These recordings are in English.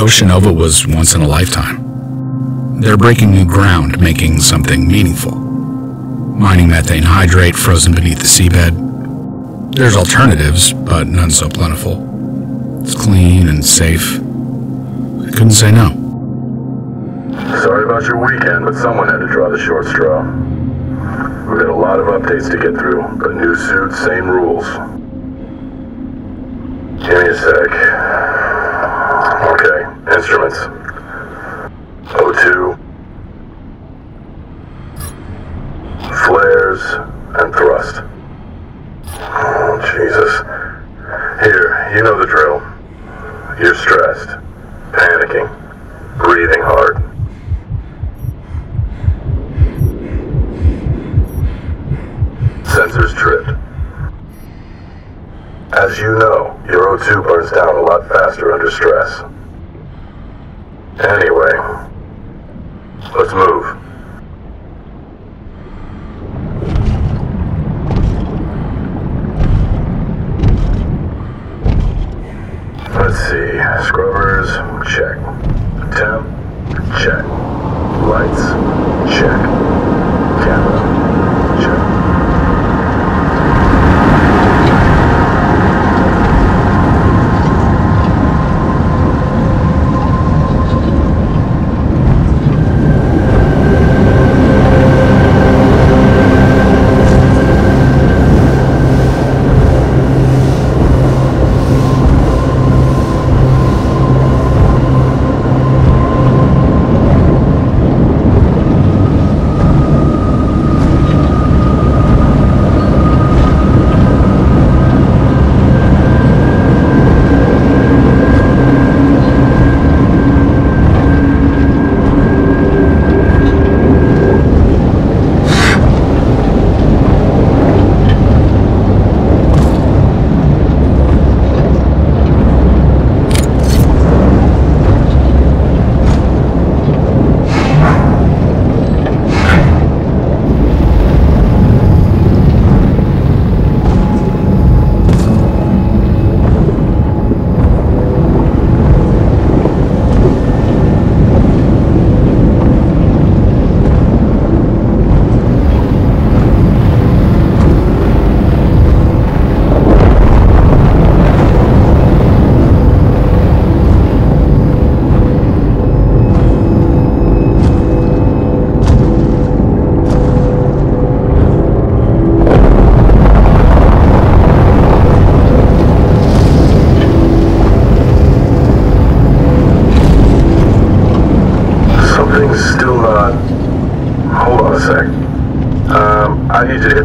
Oceanova was once in a lifetime. They're breaking new ground, making something meaningful. Mining methane hydrate frozen beneath the seabed. There's alternatives, but none so plentiful. It's clean and safe. I couldn't say no. Sorry about your weekend, but someone had to draw the short straw. We've got a lot of updates to get through, but new suit, same rules. Give me a sec. Instruments. O2. Flares and thrust. Oh, Jesus. Here, you know the drill. You're stressed, panicking, breathing hard. Sensors tripped. As you know, your O2 burns down a lot faster under stress. Anyway, let's move. Let's see. Scrubbers, check. Temp, check. Lights, check.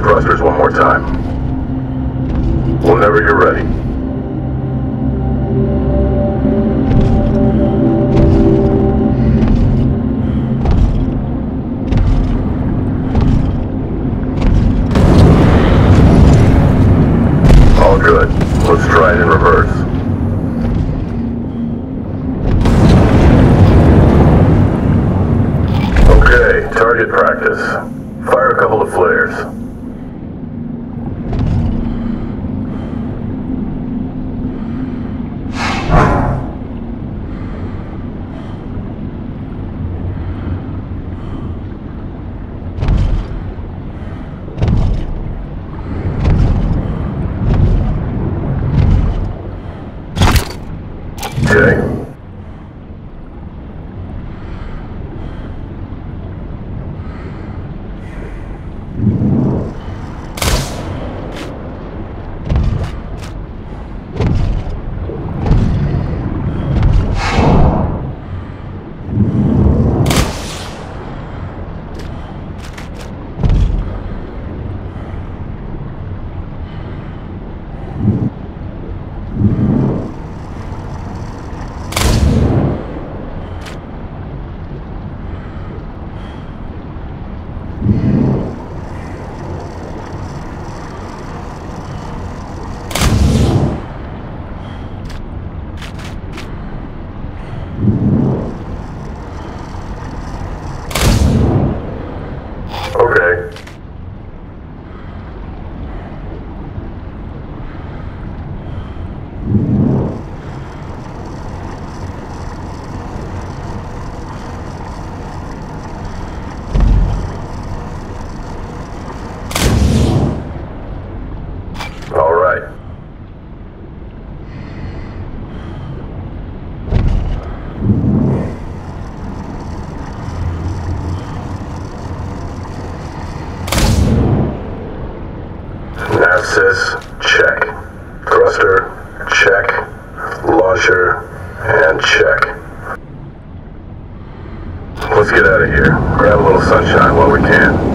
Thrusters one more time. Whenever you're ready. All good. Let's try it in reverse. Okay, target practice. Sys, check. Thruster, check. Launcher, and check. Let's get out of here. Grab a little sunshine while we can.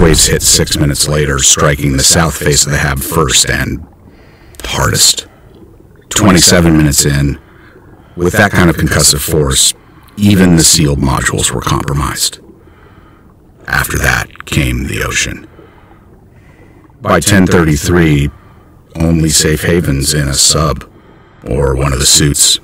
waves hit six minutes later, striking the south face of the hab first and hardest. 27 minutes in, with that kind of concussive force, even the sealed modules were compromised. After that came the ocean. By 1033, only safe havens in a sub or one of the suits